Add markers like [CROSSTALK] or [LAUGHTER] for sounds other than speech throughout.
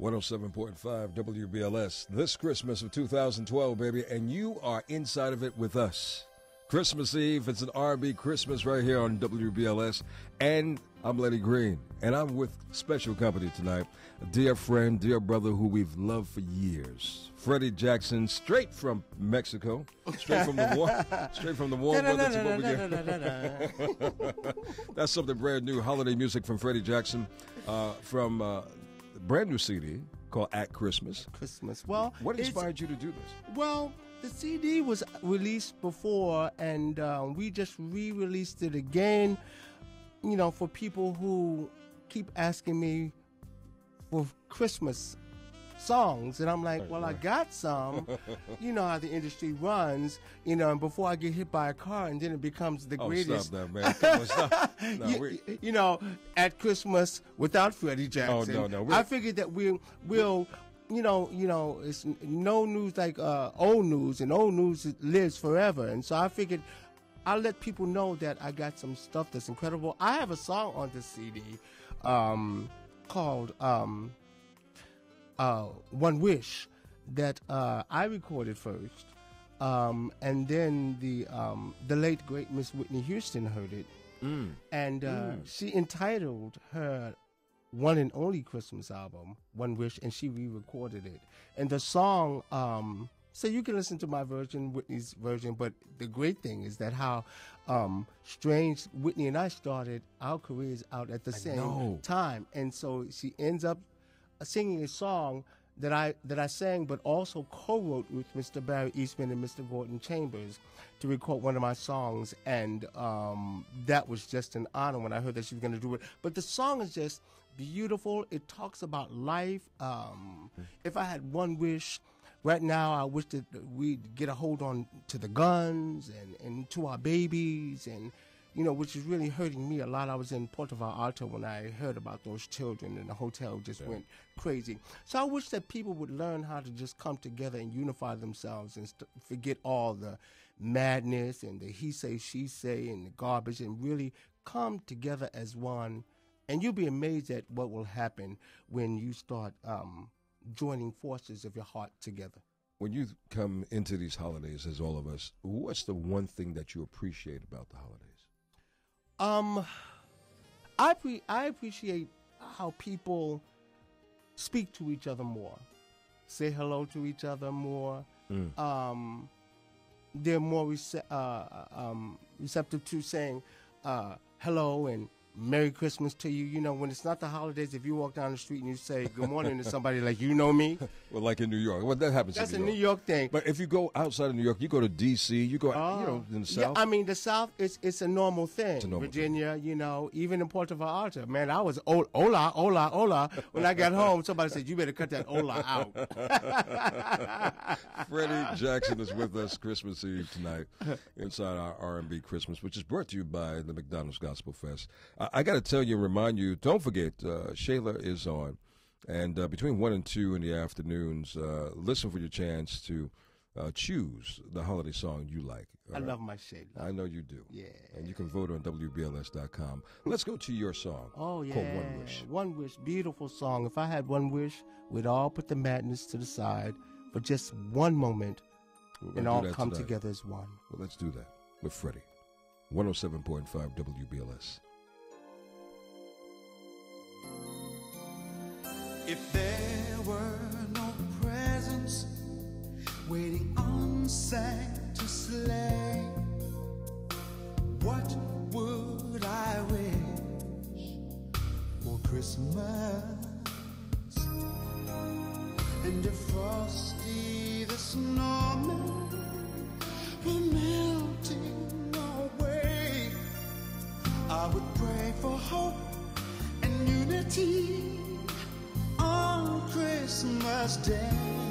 107.5 WBLS this Christmas of 2012, baby, and you are inside of it with us. Christmas Eve, it's an R&B Christmas right here on WBLS, and I'm Lenny Green, and I'm with special company tonight, a dear friend, dear brother who we've loved for years, Freddie Jackson, straight from Mexico, straight from the war, [LAUGHS] straight from the warm weather to what we get. [LAUGHS] That's something brand new, holiday music from Freddie Jackson, uh, from uh, brand new CD called At Christmas. Christmas. Well, What inspired you to do this? Well, the CD was released before, and uh, we just re-released it again. You know, for people who keep asking me for Christmas songs, and I'm like, well, I got some. [LAUGHS] you know how the industry runs. You know, and before I get hit by a car, and then it becomes the Oh, greatest. stop that, man. [LAUGHS] Come on, stop. No, you, you know, at Christmas without Freddie Jackson. Oh, no, no, I figured that we will, you know, you know, it's no news like uh, old news, and old news lives forever. And so I figured I'll let people know that I got some stuff that's incredible. I have a song on this CD um, called um, uh, "One Wish" that uh, I recorded first. Um, and then the um, the late great Miss Whitney Houston heard it, mm. and uh, she entitled her one and only Christmas album, One Wish, and she re-recorded it. And the song, um, so you can listen to my version, Whitney's version. But the great thing is that how um, strange Whitney and I started our careers out at the same know. time, and so she ends up singing a song that I that I sang, but also co-wrote with Mr. Barry Eastman and Mr. Gordon Chambers to record one of my songs, and um, that was just an honor when I heard that she was going to do it. But the song is just beautiful. It talks about life. Um, if I had one wish. Right now, I wish that we'd get a hold on to the guns and, and to our babies, and you know, which is really hurting me a lot. I was in Puerto Vallarta when I heard about those children, and the hotel just went crazy. So I wish that people would learn how to just come together and unify themselves and st- forget all the madness and the he say, she say, and the garbage, and really come together as one. And you'll be amazed at what will happen when you start um, joining forces of your heart together. When you come into these holidays, as all of us, what's the one thing that you appreciate about the holidays? Um, I pre- I appreciate how people speak to each other more, say hello to each other more. Mm. Um, they're more rece- uh, um, receptive to saying uh, hello and Merry Christmas to you. You know, when it's not the holidays, if you walk down the street and you say good morning to somebody like you know me, [LAUGHS] Well, like in New York. Well, that happens that's a in New York thing. But if you go outside of New York, you go to D.C., you go, you Oh. know, in the Yeah, South. I mean the South is it's a normal thing. a normal Virginia, you know, even in Puerto Vallarta, man, I was oh, hola, hola, hola. When I got home, somebody said you better cut that hola out. [LAUGHS] Freddie Jackson is with us Christmas Eve tonight inside our R&B Christmas, which is brought to you by the McDonald's Gospel Fest. I, I got to tell you and remind you, don't forget, uh, Shayla is on. And uh, between 1 and 2 in the afternoons, uh, listen for your chance to uh, choose the holiday song you like. I right? love my shape. I know you do. Yeah. And you can vote on WBLS.com. Let's go to your song Oh yeah, called One Wish. One wish, beautiful song. If I had one wish, we'd all put the madness to the side for just one moment, and all come tonight. together as one. Well, let's do that with Freddie. 107.5 WBLS. If there were no presents waiting on Santa's sleigh, what would I wish for Christmas? And if Frosty the snowman were melting away, I would pray for hope and unity on Christmas Day.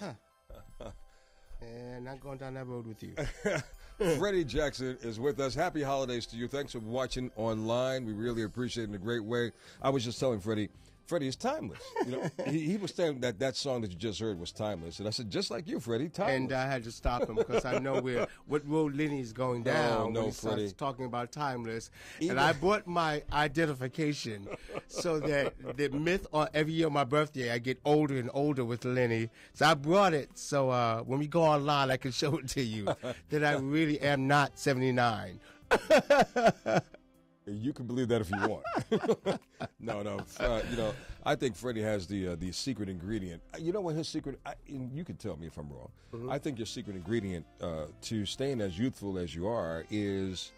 [LAUGHS] And not going down that road with you. [LAUGHS] Freddie Jackson is with us. Happy holidays to you. Thanks for watching online. We really appreciate it in a great way. I was just telling Freddie, Freddie is timeless. You know, [LAUGHS] he, he was saying that that song that you just heard was timeless, and I said, just like you, Freddie, timeless. and I had to stop him because I know where what road Lenny's going oh, down Oh, no, when he starts Freddie. talking about timeless. Even- and I brought my identification so that the myth on every year on my birthday I get older and older with Lenny. So I brought it so uh, when we go online I can [LAUGHS] show it to you that I really am not 79. [LAUGHS] You can believe that if you want. [LAUGHS] no, no. Uh, you know, I think Freddie has the uh, the secret ingredient. Uh, You know what his secret? I, and you can tell me if I'm wrong. Mm-hmm. I think your secret ingredient uh, to staying as youthful as you are is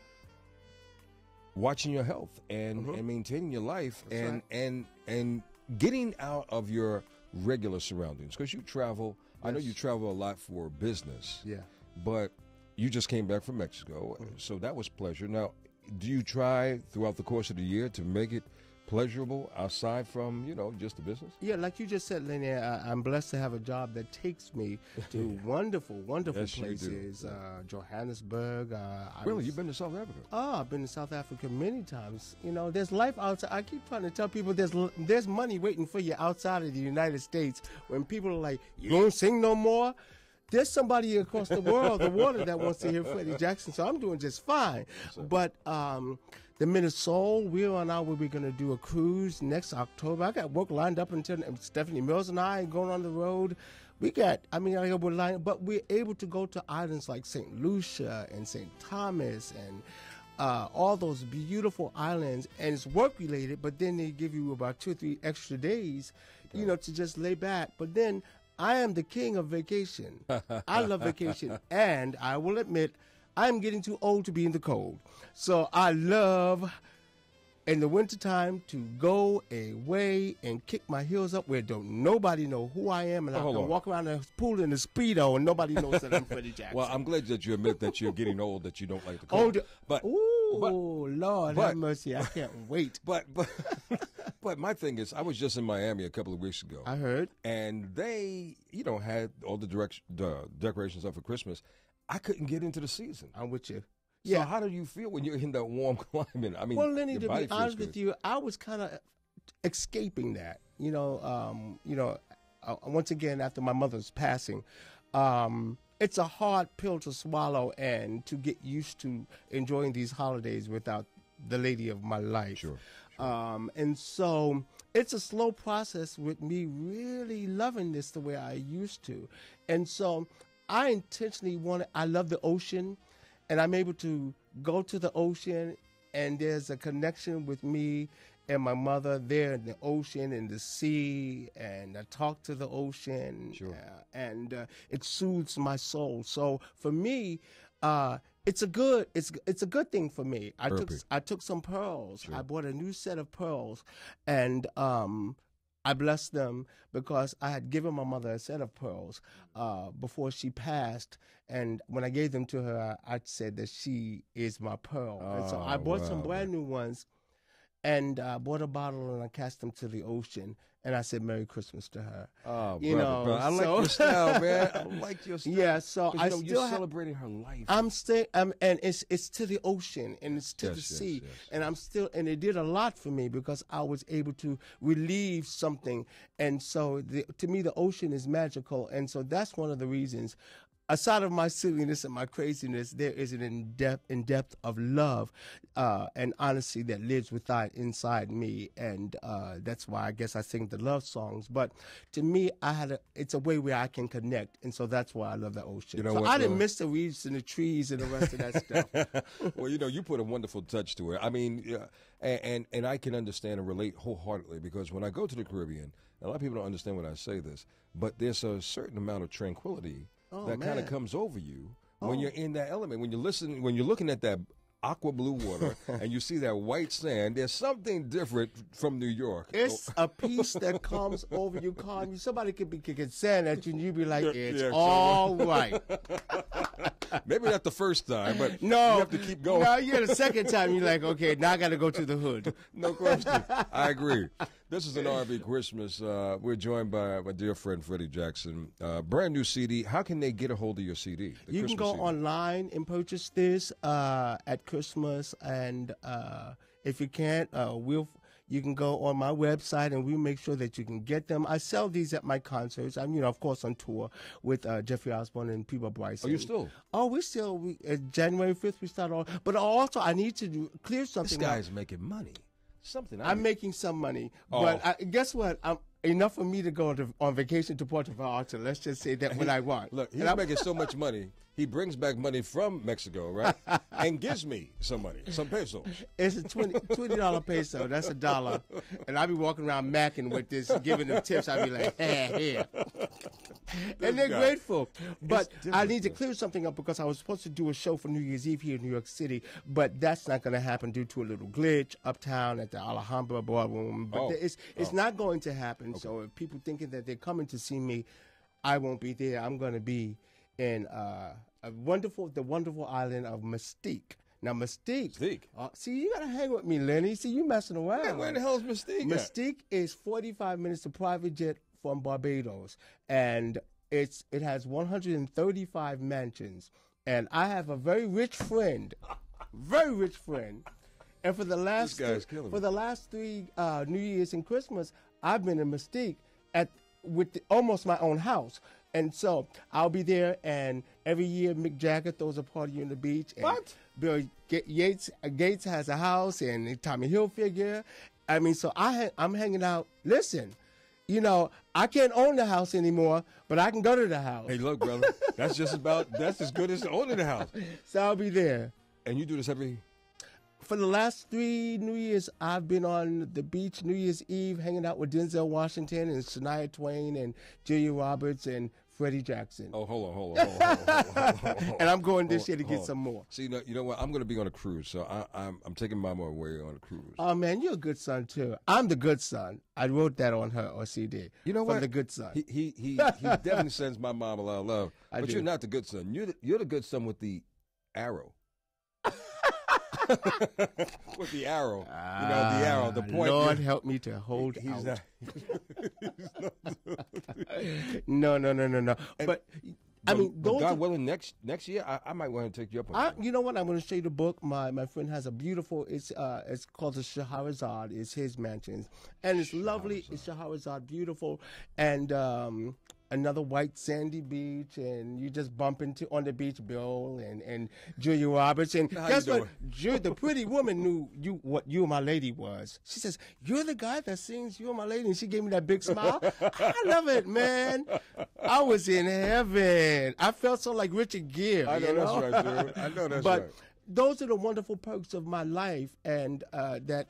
watching your health and, and maintaining your life Mm-hmm. That's and right. and and getting out of your regular surroundings because you travel. I know you travel a lot for business. Yeah. But you just came back from Mexico, so that was pleasure. Now, do you try throughout the course of the year to make it pleasurable aside from you know just the business? Yeah, like you just said, Lenny, I, I'm blessed to have a job that takes me to [LAUGHS] wonderful, wonderful Yes, places. Uh, Johannesburg. Uh, I Really, was- you've been to South Africa? Oh, I've been to South Africa many times. You know, there's life outside. I keep trying to tell people there's there's money waiting for you outside of the United States. When people are like, "You don't sing no more," there's somebody across the world, the water, that wants to hear Freddie Jackson. So I'm doing just fine. But um, the Minnesota, we're on our way. We're gonna do a cruise next October. I got work lined up until Stephanie Mills and I going on the road. We got, I mean, I got we're lined, but we're able to go to islands like St. Lucia and St. Thomas and uh, all those beautiful islands, and it's work related. But then they give you about two or three extra days, you know, to just lay back. But then I am the king of vacation. [LAUGHS] I love vacation, and I will admit I'm getting too old to be in the cold. So I love in the wintertime to go away and kick my heels up where don't nobody know who I am and Oh, I can on. walk around the pool in a speedo and nobody knows that I'm Freddie [LAUGHS] Jackson. Well, I'm glad that you admit that you're getting old, that you don't like the cold. Older, but ooh, but- Lord but- have mercy! I can't [LAUGHS] wait. but but [LAUGHS] but my thing is, I was just in Miami a couple of weeks ago. I heard. and they, you know, had all the direct the decorations up for Christmas. I couldn't get into the season. I'm with you. So Yeah. how do you feel when you're in that warm [LAUGHS] climate? I mean, Well, Lenny, to be honest good. with you, I was kind of escaping that. You know, um, you know, uh, once again after my mother's passing, um, it's a hard pill to swallow and to get used to enjoying these holidays without the lady of my life. Sure, Um, and so it's a slow process with me really loving this the way I used to. And so I intentionally wanted, I love the ocean, and I'm able to go to the ocean, and there's a connection with me and my mother there in the ocean and the sea, and I talk to the ocean, Sure. uh, and uh, it soothes my soul. So for me, uh, it's a good it's it's a good thing for me. I took I took some pearls. I bought a new set of pearls, and um, I blessed them because I had given my mother a set of pearls uh, before she passed, and when I gave them to her, I, said that she is my pearl. and so I Oh, bought some wow. brand new ones, and I bought a bottle and I cast them to the ocean, and I said Merry Christmas to her. Oh, You brother, know, brother. I like so- your style, man. [LAUGHS] I like your style. Yeah, so I you know, still you're have- celebrating her life. I'm still, um, and it's it's to the ocean and it's to Yes, the yes, sea, yes. and I'm still, and it did a lot for me because I was able to relieve something, and so the, to me the ocean is magical, and so that's one of the reasons. Aside of my silliness and my craziness, there is an in depth, in depth of love uh, and honesty that lives within inside me, and uh, that's why I guess I sing the love songs. But to me, I had a, it's a way where I can connect, and so that's why I love the ocean. You know so what, I didn't miss the reeds and the trees and the rest of that [LAUGHS] stuff. well, you know, you put a wonderful touch to it. I mean, yeah, and, and and I can understand and relate wholeheartedly because when I go to the Caribbean, a lot of people don't understand when I say this, but there's a certain amount of tranquility Oh, that kind of comes over you when Oh. you're in that element. When you're listening, when you're looking at that aqua blue water [LAUGHS] and you see that white sand, there's something different from New York. It's oh. a piece that comes over you, calm you. Somebody could be kicking sand at you, and you'd be like, "It's yeah, so- all [LAUGHS] right." Maybe not the first time, but No, you have to keep going. No, yeah, the second time you're like, "Okay, now I got to go to the hood." [LAUGHS] No question. I agree. This is an R&B Christmas. Uh, we're joined by my dear friend Freddie Jackson. Uh, brand new CD. How can they get a hold of your CD? you can go CD? online and purchase this uh, at Christmas, and uh, if you can't, uh, we'll. You can go on my website, and we make sure that you can get them. I sell these at my concerts. I'm, you know, of course, on tour with uh, Jeffrey Osborne and Peabo Bryson. Oh, you still? Oh, we still. We, uh, January fifth, we start all. But also, I need to do, clear This something. up. guy's making money. Something. I I'm making some money, Oh. but I, guess what? I'm enough for me to go to, on vacation to Puerto Vallarta. Let's just say that when I want. [LAUGHS] Look, he's And I'm- making so much money. He brings back money from Mexico, right? [LAUGHS] and gives me some money, some pesos. It's a 20 dollar peso. That's a dollar, and I be walking around macking with this, giving them tips. I be like, [LAUGHS] hey, here, and they're guy. grateful. But I need to clear something up because I was supposed to do a show for New Year's Eve here in New York City, but that's not going to happen due to a little glitch uptown at the Alhambra Ballroom. But Oh. it's it's not going to happen. So if people thinking that they're coming to see me, I won't be there. I'm going to be in uh, a wonderful, the wonderful island of Mustique. Now, Mustique. Mustique? Uh, see, you got to hang with me, Lenny. See, you messing around. Man, where the hell is Mustique? at? Mustique is 45 minutes to private jet from Barbados, and it's it has 135 mansions. And I have a very rich friend, very rich friend. And for the last killing for the last three uh, New Year's and Christmas, I've been in Mustique at with the, almost my own house. And so I'll be there, and every year Mick Jagger throws a party on the beach. And What? Bill Ga- Yates uh, Gates has a house, and Tommy Hilfiger. I mean, so I ha- I'm hanging out. Listen, you know, I can't own the house anymore, but I can go to the house. Hey, look, brother. That's just about. That's as good as owning the house. So I'll be there. And you do this every. For the last three New Years, I've been on the beach New Year's Eve, hanging out with Denzel Washington and Shania Twain and Julia Roberts and Freddie Jackson. Oh, hold on, hold on, hold on, hold on, hold on, hold on. [LAUGHS] and I'm going this year to get some more. See, you know, you know what? I'm going to be on a cruise, so I, I'm I'm taking Mama away on a cruise. Oh man, you're a good son too. I'm the good son. I wrote that on her or CD. You know From what? The good son. He he he, he [LAUGHS] definitely sends my mom a lot of love. I but do. you're not the good son. You're the, you're the good son with the arrow. [LAUGHS] with the arrow, you know the arrow, the Ah, point. Lord help me to hold he's out. not. [LAUGHS] No, no, no, no, no. But I mean, but God willing, next next year I, I might want to take you up. I, you know what? I'm going to show you the book. My my friend has a beautiful. It's uh, it's called the Shahrazad. It's his mansions, and it's lovely. It's Shahrazad, beautiful, and um, another white sandy beach, and you just bump into on the beach, Bill and and Julia Roberts, and How guess what? Ju- the pretty woman knew you what you and my lady was. She says, "You're the guy that sings You and My Lady," and she gave me that big smile. I love it, man. I was in heaven. I felt so like Richard Gere. I know you that's right, dude. I know that's but right. those are the wonderful perks of my life, and uh, that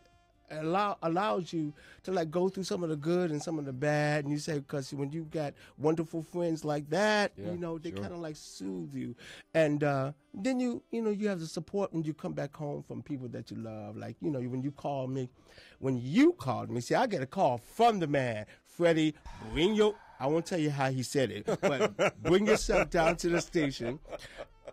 allow allows you to like go through some of the good and some of the bad, and you say because when you got wonderful friends like that, Yeah, you know they sure. kind of like soothe you, and uh, then you you know you have the support when you come back home from people that you love, like you know when you call me, when you called me, see I get a call from the man, Freddie, bring your. I won't tell you how he said it, but [LAUGHS] bring yourself down to the station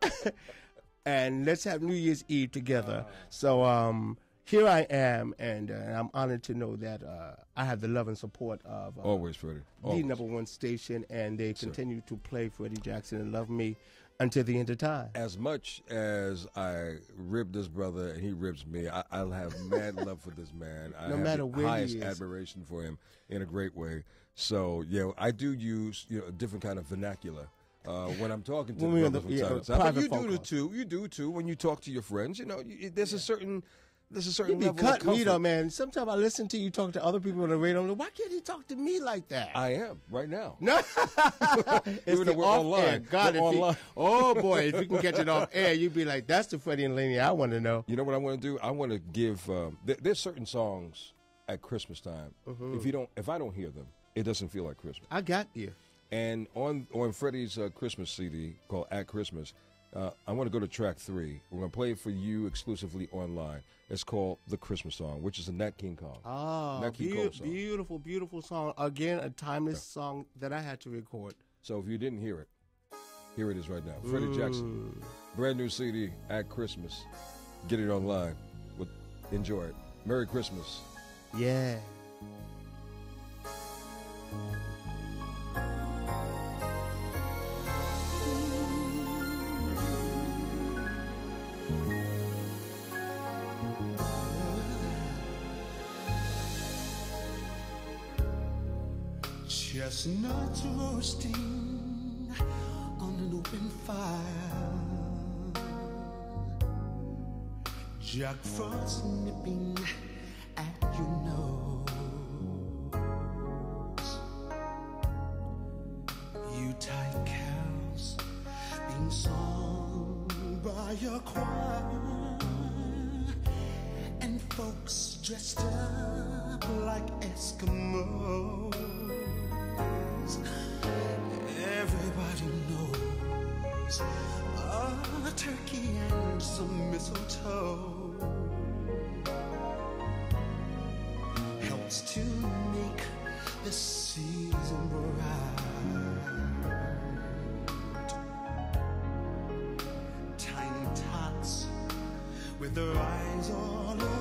[LAUGHS] and let's have New Year's Eve together. So um, here I am, and, uh, and I'm honored to know that uh, I have the love and support of uh, Always, Freddie. the number one station, and they continue to play Freddie Jackson and love me until the end of time. As much as I rib this brother and he ribs me, I, I'll have mad [LAUGHS] love for this man. I No have matter the where he highest is. admiration for him in a great way. So, yeah, I do use you know a different kind of vernacular. Uh, when I'm talking to When the the- from yeah, time to time, but you do calls. too. You do too when you talk to your friends. You know, you, there's a certain there's a certain You be level of cutting me though, man. Sometimes I listen to you talk to other people on the radio. Like, why can't he talk to me like that? I am right now. No, [LAUGHS] it's Even though the we're online. God, We're if he- oh boy, if you can catch it off air, you'd be like, "That's the Freddie and Laney I want to know." You know what I want to do? I want to give. Um, th- there's certain songs at Christmas time. Mm-hmm. If you don't, if I don't hear them, it doesn't feel like Christmas. I got you. And on on Freddie's uh, Christmas CD called At Christmas, uh, I want to go to track three. We're going to play it for you exclusively online. It's called The Christmas Song, which is a Nat King Kong. Oh, Nat King Cole song. beautiful, beautiful song. Again, a timeless song that I had to record. So if you didn't hear it, here it is right now. Freddie Jackson, brand new CD at Christmas. Get it online. With, enjoy it. Merry Christmas. Yeah. Chestnuts roasting on an open fire. Jack Frost nipping the season bright. Tiny tots with their eyes all aglow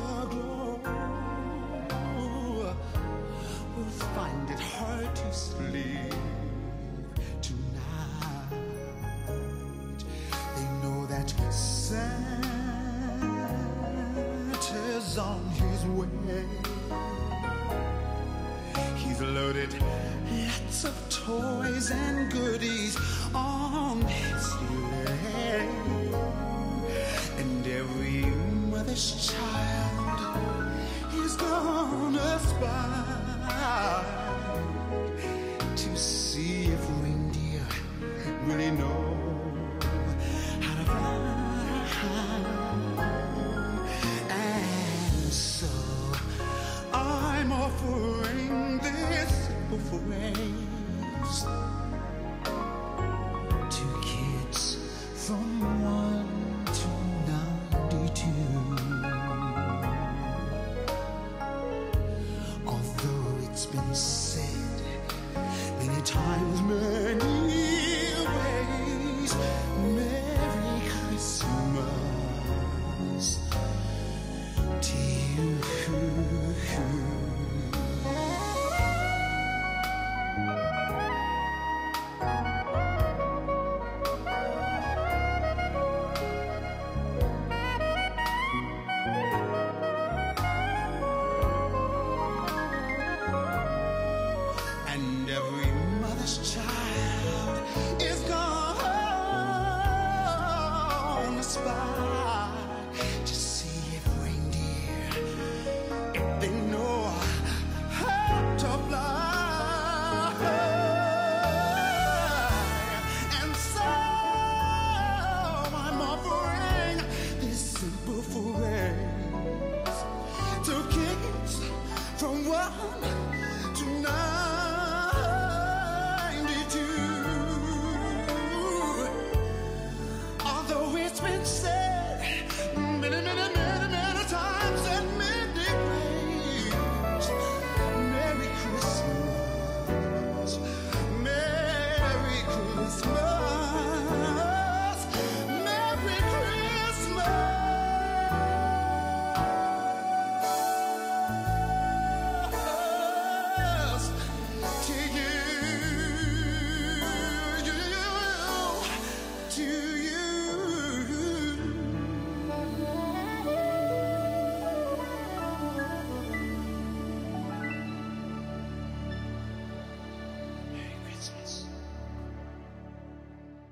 and goodies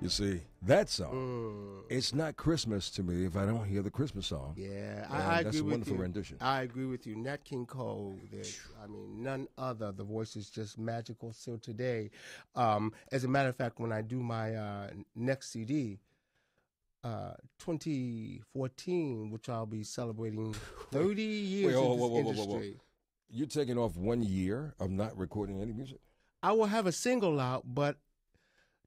You see, that song, it's not Christmas to me if I don't hear the Christmas song. Yeah, I, I that's agree a with wonderful you. rendition. I agree with you. Nat King Cole, I mean, none other. The voice is just magical still today. Um, as a matter of fact, when I do my uh, next CD, uh, 2014, which I'll be celebrating [LAUGHS] 30 years Wait, whoa, in this whoa, whoa, whoa, whoa. industry. You're taking off one year of not recording any music? I will have a single out, but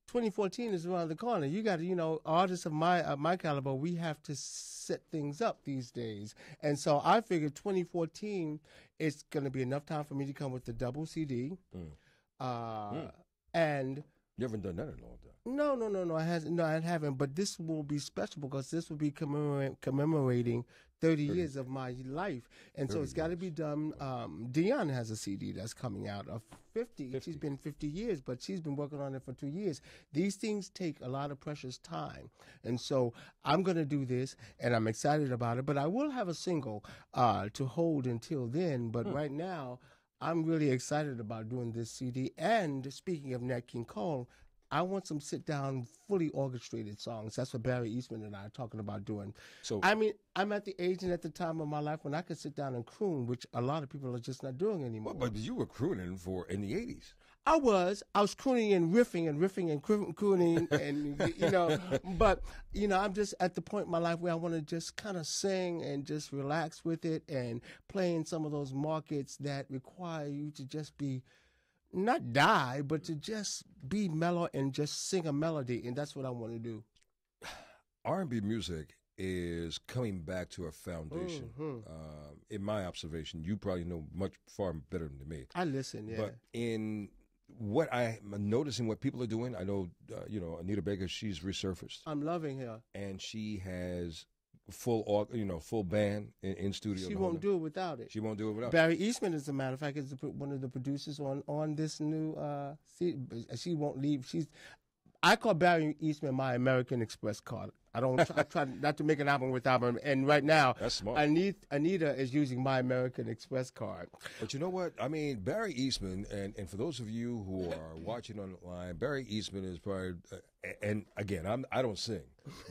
2014 is around the corner. You got to, you know, artists of my of my caliber, we have to set things up these days. And so I figured 2014 is going to be enough time for me to come with the double CD. Mm. Uh, And You haven't done that in a long time. no, no, no, no, I hasn't. No, I haven't. But this will be special because this will be commemorate, commemorating 30 years of my life, and so it's got to be done. Um, Dionne has a CD that's coming out of 50. 50. She's been 50 years, but she's been working on it for two years. These things take a lot of precious time, and so I'm going to do this, and I'm excited about it. But I will have a single uh, to hold until then. But right now. I'm really excited about doing this CD. And speaking of Nat King Cole, I want some sit down, fully orchestrated songs. That's what Barry Eastman and I are talking about doing. So- I mean, I'm at the age and at the time of my life when I could sit down and croon, which a lot of people are just not doing anymore. But you were crooning for in the 80s. I was. I was crooning and riffing and riffing and cro- crooning [LAUGHS] and you know, but you know, I'm just at the point in my life where I want to just kind of sing and just relax with it and play in some of those markets that require you to just be not die, but to just be mellow and just sing a melody, and that's what I want to do. R&B music is coming back to a foundation. Mhm. Um, in my observation, you probably know much far better than me. I listen, yeah. But in what I'm noticing, what people are doing, I know, uh, you know, Anita Baker, she's resurfaced, I'm loving her. and she has full, you know, full band in, in studio. She won't do it without it. She won't do it without. Barry Eastman, as a matter of fact, is the, one of the producers on on this new. Uh, she won't leave. She's. I call Barry Eastman my American Express card. I don't try, I try not to make an album without him. And right now, That's smart. Anita, Anita is using my American Express card. But you know what? I mean, Barry Eastman, and, and for those of you who are [LAUGHS] watching online, Barry Eastman is probably, uh, and again, I'm I don't sing,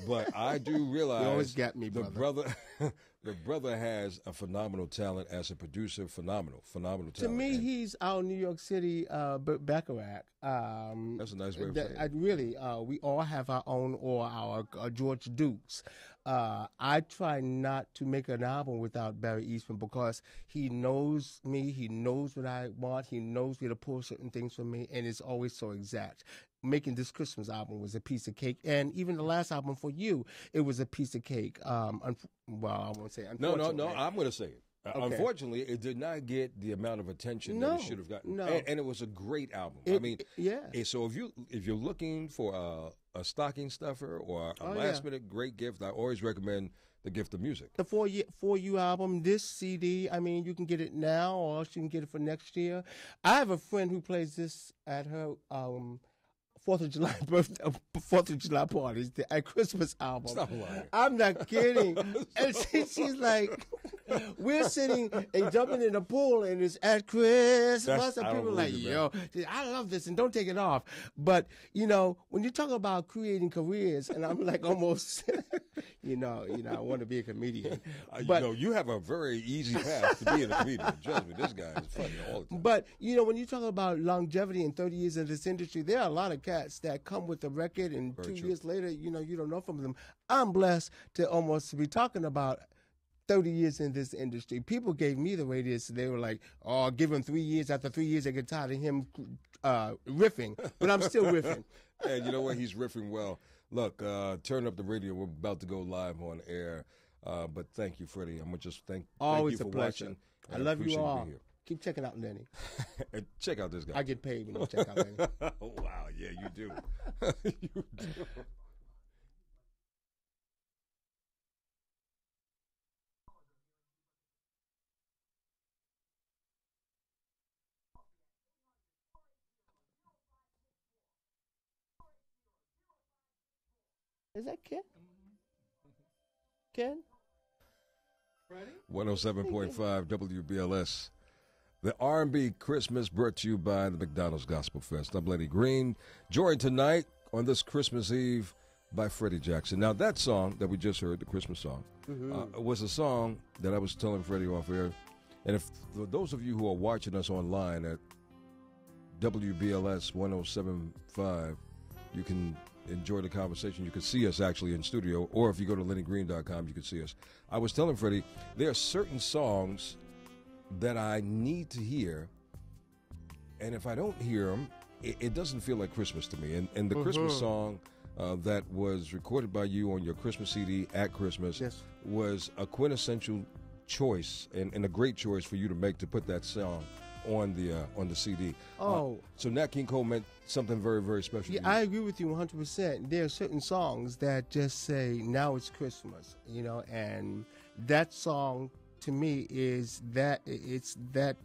but I do realize [LAUGHS] you always got me, the brother. brother, [LAUGHS] the brother has a phenomenal talent as a producer. Phenomenal, phenomenal talent. To me, And he's our New York City uh, Bacharach. Um, That's a nice way of saying it. Really, uh, we all have our own or our uh, George Dukes. Uh, I try not to make an album without Barry Eastman because he knows me, he knows what I want, he knows where to pull certain things from me, and it's always so exact. Making this Christmas album was a piece of cake, and even the last album for you, it was a piece of cake. Um, unf- well, I won't say no, no, no. I'm going to say it. Uh, Okay. Unfortunately, it did not get the amount of attention that it should have gotten. no. and, and it was a great album. I It- mean, yeah. eh, so if you if you're looking for a, a stocking stuffer or a Oh, yeah. last minute great gift, I always recommend the gift of music. the four year for you album this cd i mean you can get it now or else you can get it for next year i have a friend who plays this at her um Fourth of July [LAUGHS] birthday, Fourth of July parties, the at Christmas album. Stop lying. I'm not [LAUGHS] kidding. and she, she's like, we're sitting and jumping in the pool, and it's at Christmas. That's- and people are like, it, yo, I love this, and don't take it off. But you know, when you talk about creating careers, and I'm like [LAUGHS] almost, you know, you know, I want to be a comedian. Uh, But no, you have a very easy path to being a comedian. Trust me, this guy is funny all the time. But you know, when you talk about longevity and 30 years in this industry, there are a lot of cats that come with a record, and Very two true. years later, you know, you don't know from them. I'm blessed to almost be talking about 30 years in this industry. People gave me the radius. They were like, oh, give him three years. After three years, they get tired of him uh, riffing. But I'm still riffing. [LAUGHS] and you know what? He's riffing well. Look, uh, turn up the radio. We're about to go live on air. Uh, but thank you, Freddie. I'm gonna just thank, Always thank you a for pleasure. watching. I love you all. Being here. Keep checking out Lenny. [LAUGHS] check out this guy. I get paid when I check out Lenny. oh, [LAUGHS] wow, yeah, you do. [LAUGHS] you do. Is that Ken? Ken? 107.5 WBLS. The R&B Christmas brought to you by the McDonald's Gospel Fest. I'm Lenny Green, joined tonight on this Christmas Eve by Freddie Jackson. Now, that song that we just heard, the Christmas song, uh, was a song that I was telling Freddie off air. And if for those of you who are watching us online at WBLS 107.5, you can enjoy the conversation. You can see us actually in studio, or if you go to lennygreen.com, you can see us. I was telling Freddie, there are certain songs that I need to hear, and if I don't hear them, it, it doesn't feel like Christmas to me. And, and the Christmas song uh, that was recorded by you on your Christmas CD at Christmas Yes. was a quintessential choice and, and a great choice for you to make to put that song on the uh, on the CD. Uh, Oh. so Nat King Cole meant something very very special. Yeah. I agree with you 100%. There are certain songs that just say, now it's Christmas, you know, and that song to me is that it's that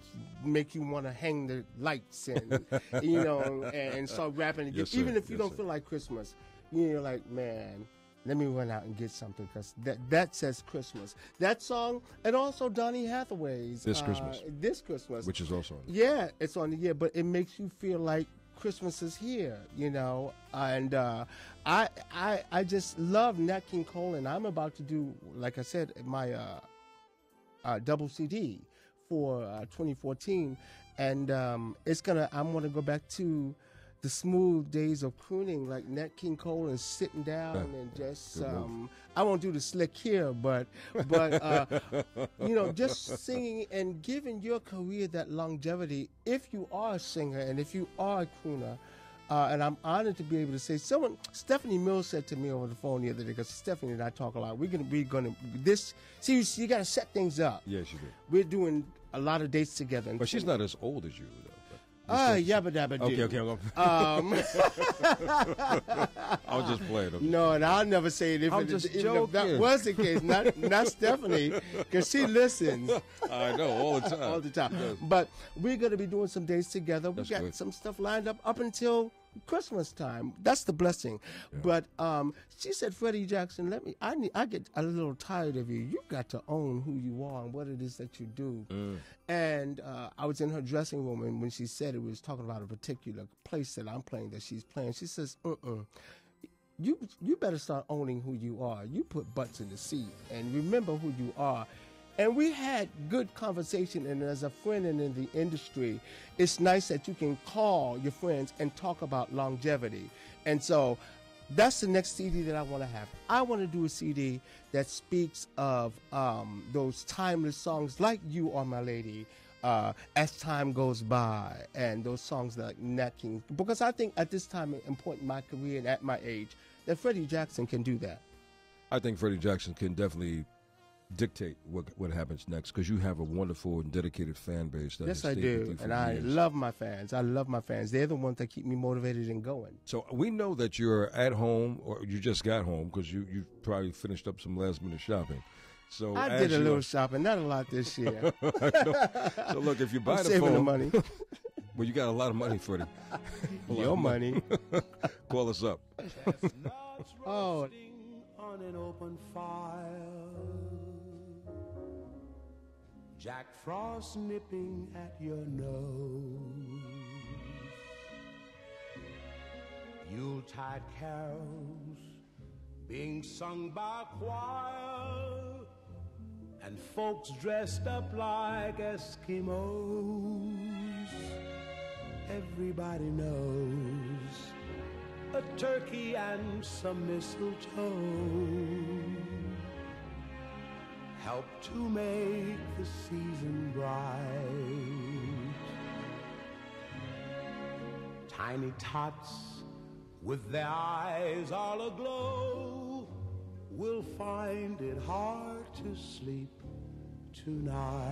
make you want to hang the lights and [LAUGHS] you know and start rapping again. Yes, even if you Yes, don't sir. feel like Christmas you're like man let me run out and get something because that that says Christmas that song and also Donny Hathaway's This uh, Christmas. this Christmas which is also on. yeah, it's on the year, but it makes you feel like Christmas is here, you know. And uh, I, I, I just love Nat King Cole, and I'm about to do, like I said, my uh, uh, double CD for uh, 2014, and um, it's gonna. I'm gonna go back to the smooth days of crooning, like Nat King Cole, and sitting down and just. Um, I won't do the slick here, but, but uh, [LAUGHS] you know, just singing and giving your career that longevity. If you are a singer and if you are a crooner. Uh, and I'm honored to be able to say someone. Stephanie Mills said to me over the phone the other day because Stephanie and I talk a lot. We're gonna we're gonna this. See, you, you got to set things up. Yes, you do. We're doing a lot of dates together. But she's not as old as you, though. Ah, you're yabba dabba do. Okay, okay. Um, [LAUGHS] I was just playing. I'm- no, and I'll never say it if, I'm it, just even if that was the case. Not not [LAUGHS] Stephanie, because she listens. I know all the [LAUGHS] time. all the time. Yes. But we're going to be doing some days together. We That's got good. some stuff lined up up until Christmas time. That's the blessing. But um, she said, Freddie Jackson, let me. I need. I get a little tired of you. You got to own who you are and what it is that you do. Mm. And uh, I was in her dressing room, and when she said it, we was talking about a particular place that I'm playing that she's playing. She says, "Uh-uh." you you better start owning who you are. You put butts in the seat and remember who you are. And we had good conversation. And as a friend and in the industry, it's nice that you can call your friends and talk about longevity. And so that's the next CD that I want to have. I want to do a CD that speaks of um, those timeless songs like "You Are My Lady," uh, "As Time Goes By," and those songs like Nat King. Because I think at this time in point in my career and at my age, that Freddie Jackson can do that. I think Freddie Jackson can definitely dictate what what happens next because you have a wonderful and dedicated fan base. That yes, I do, you for and I years. love my fans. I love my fans. They're the ones that keep me motivated and going. So we know that you're at home, or you just got home because you you probably finished up some last minute shopping. So I did a you little are- shopping, not a lot this year. [LAUGHS] so look, if you buy I'm the saving phone, the money. [LAUGHS] well, you got a lot of money for it. [LAUGHS] Your of money. Call us up. Oh, on an open fire. Jack Frost nipping at your nose. Yuletide carols being sung by a choir. And folks dressed up like Eskimos. Everybody knows a turkey and some mistletoe help to make the season bright. Tiny tots with their eyes all aglow will find it hard to sleep tonight.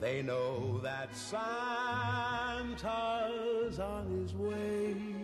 They know that Santa's on his way.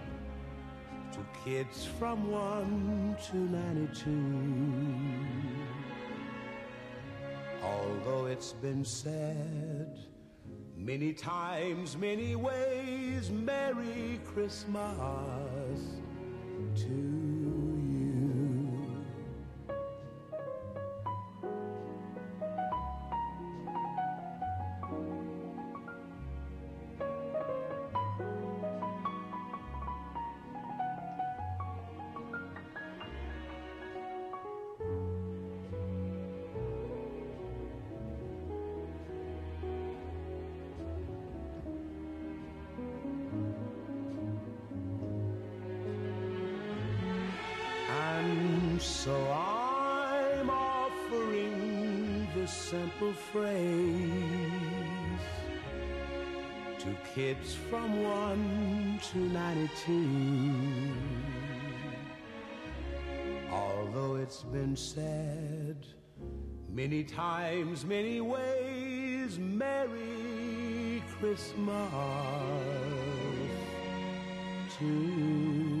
to kids from 1 to 92. Although it's been said many times, many ways, Merry Christmas many times, many ways, Merry Christmas to you.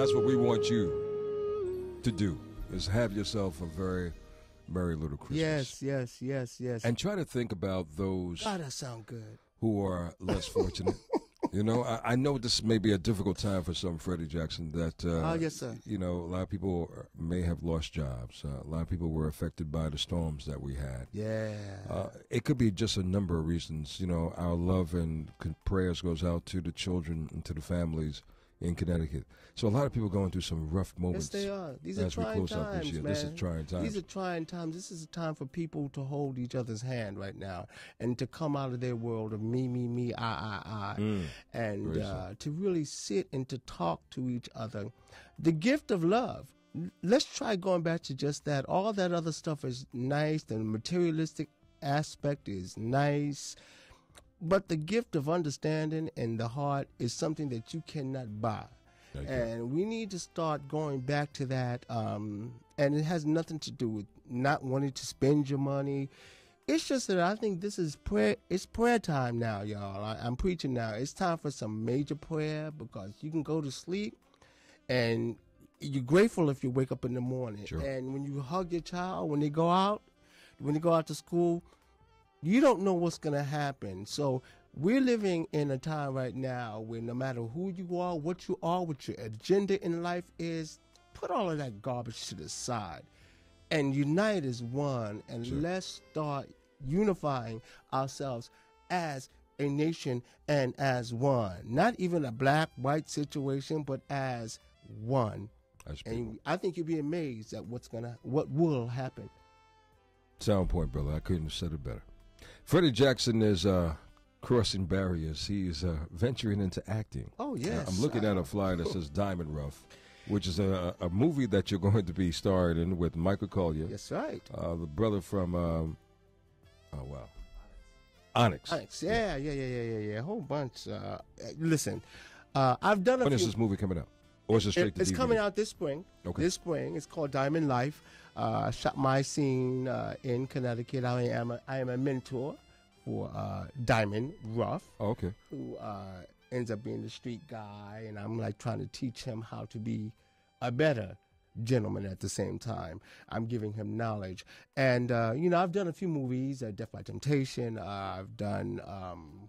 that's what we want you to do is have yourself a very merry little Christmas. Yes, yes, yes, yes. And try to think about those God, that sound good. who are less [LAUGHS] fortunate. you know, I, I know this may be a difficult time for some, Freddie Jackson. That uh, Oh, yes, sir. You know, a lot of people may have lost jobs. Uh, a lot of people were affected by the storms that we had. Yeah. Uh, it could be just a number of reasons. You know, our love and prayers goes out to the children and to the families in Connecticut. So a lot of people going through some rough moments. Yes, they are. These are trying times, this year. man. This is trying times. These are trying times. This is a time for people to hold each other's hand right now and to come out of their world of me, me, me, I, I, I, Mm. and uh, to really sit and to talk to each other. The gift of love. Let's try going back to just that. All that other stuff is nice. The materialistic aspect is nice. But the gift of understanding and the heart is something that you cannot buy. You. And we need to start going back to that. Um, and it has nothing to do with not wanting to spend your money. It's just that I think this is prayer. It's prayer time now, y'all. I, I'm preaching now. It's time for some major prayer because you can go to sleep and you're grateful if you wake up in the morning. Sure. And when you hug your child, when they go out, when they go out to school, you don't know what's going to happen. So we're living in a time right now where no matter who you are, what you are, what your agenda in life is, put all of that garbage to the side and unite as one and Sure. let's start unifying ourselves as a nation and as one. Not even a black white situation, but as one. Beautiful. And I think you'll be amazed at what's gonna what will happen. Sound point, brother. I couldn't have said it better. Freddie Jackson is uh, crossing barriers. He's uh, venturing into acting. Oh yes. I'm looking at a flyer that says Diamond Ruff, which is a, a movie that you're [LAUGHS] going to be starring in with Michael Colyar, That's right. uh, the brother from, um, oh, wow, Onyx. Thanks. Yeah, yeah, yeah, yeah, yeah, yeah. A whole bunch. Uh, listen, uh, I've done a When few. is this movie coming out? Or is it straight It- to it's DVD? coming out this spring. Okay. This spring. It's called Diamond Life. Uh, my scene uh, in Connecticut. I am a, I am a mentor for uh, Diamond Ruff, Oh, okay. who uh, ends up being the street guy, and I'm like trying to teach him how to be a better gentleman at the same time. I'm giving him knowledge, and uh, you know I've done a few movies, uh, Def by Temptation. Uh, I've done um,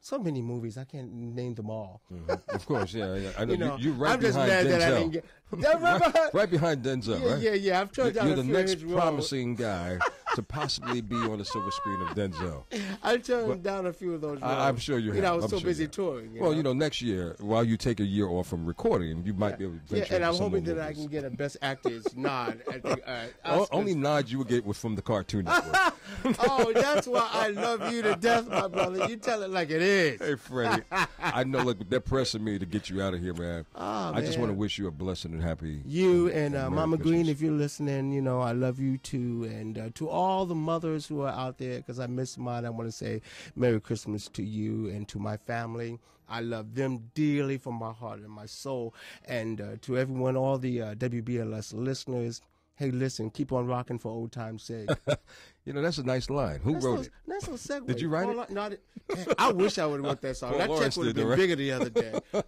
so many movies. I can't name them all. Mhm. Of course, yeah, yeah. I [LAUGHS] know You know, you, are right I'm just behind mad Denzel. that I didn't get. [LAUGHS] [LAUGHS] Right right, behind- Denzel, yeah, right? yeah, yeah. I've turned down You're the next promising guy to possibly be on the silver screen of Denzel. I turned down a few of those. I- I'm sure you You know, I was I'm so sure busy you touring. Well, you know, next year, while you take a year off from recording, you might be able to Yeah, and I'm hoping that I can get a Best Actor's [LAUGHS] nod at the uh, Only nod you would get was from the Cartoon [LAUGHS] Network. oh, that's why I love you to death, my brother. You tell it like it is. hey, Freddie, [LAUGHS] I know look, they're pressing me to get you out of here, man. Oh, I just want to wish you a blessed and happy. You and uh, Merry Mama Green, if you're listening, you know I love you too, and uh, to all the mothers who are out there, because I miss mine, I want to say Merry Christmas to you and to my family. I love them dearly from my heart and my soul, and uh, to everyone, all the uh, WBLS listeners. Hey, listen, keep on rocking for old times' sake. [LAUGHS] You know, that's a nice line. Who That's wrote no, it? That's no segue. Did you write Paul, it? I, didn't- I wish I would have wrote that song. Paul that check Laurence would have been right? bigger the other day. [LAUGHS]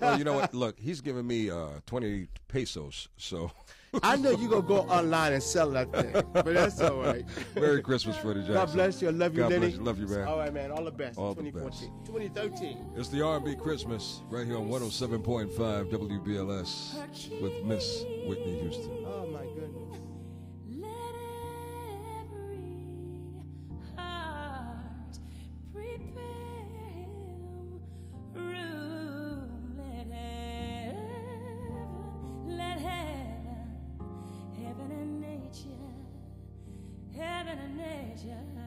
Well, you know what? Look, he's giving me uh, 20 pesos, so I know you gonna go online and sell that thing, but that's all right. Merry Christmas, Freddie Jackson. God bless you. I love you, God Lenny. bless you. Love you, man. All right, man. All the best. All the 2014, 2013. It's the R&B Christmas right here on 107.5 WBLS with Miss Whitney Houston. Oh my goodness. Nature,